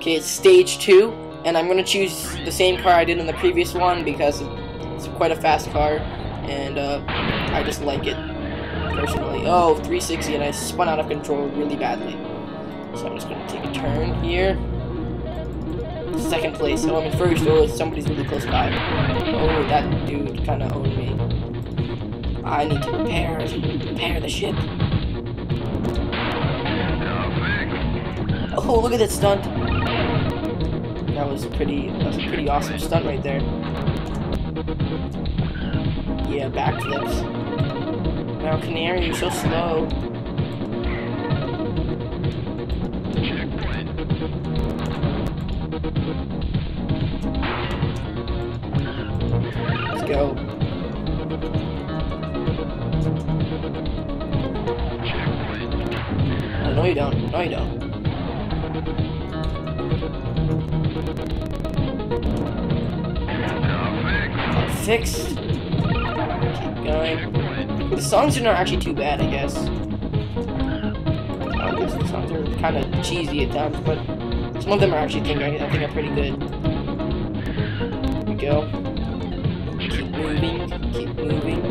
Okay, it's stage two, and I'm gonna choose the same car I did in the previous one because it's quite a fast car, and uh, I just like it personally. Oh, 360, and I spun out of control really badly. So I'm just gonna take a turn here. Second place. Oh, I'm in first. Oh, somebody's really close by. Oh, that dude kind of owned me. I need to repair, repair the ship. Oh, look at that stunt. Was pretty, that was a pretty awesome stunt right there. Yeah, backflips. Now, Canary, you're so slow. Let's go. Oh, no, you don't. No, you don't. Fixed. Keep going. The songs are not actually too bad, I guess. I guess the songs are kind of cheesy at times, but some of them are actually think I, think are pretty good. We go. Keep moving, keep moving,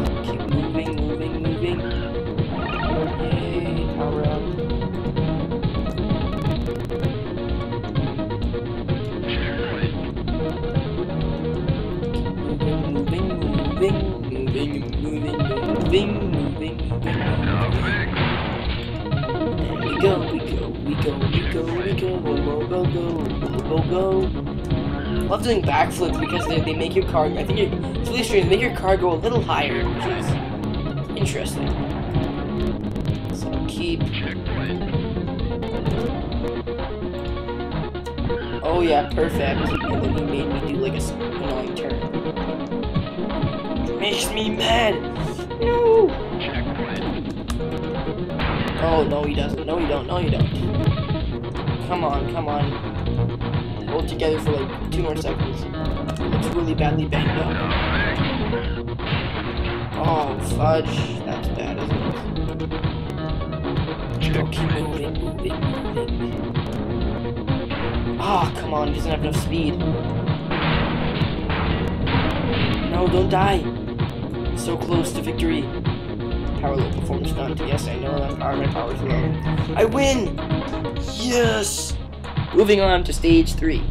go, we go, we go, we go, we go, go, go, go, go, go, go. Love doing backflips because they, they make your car. I think it, really strange. They make your car go a little higher, which is interesting. So keep. Oh yeah, perfect. And then he made me do like a annoying turn. Makes me mad. No. Oh no, he doesn't. No, you don't. No, you don't. Come on, come on. Hold together for like two more seconds. It's really badly banged up. Oh fudge. That's bad, isn't it? Go keep moving, moving, moving. Ah, come on, he doesn't have enough speed. No, don't die. So close to victory. Power low performance stunt. Yes, I know that power. My power's low. I win. Yes. Moving on to stage three.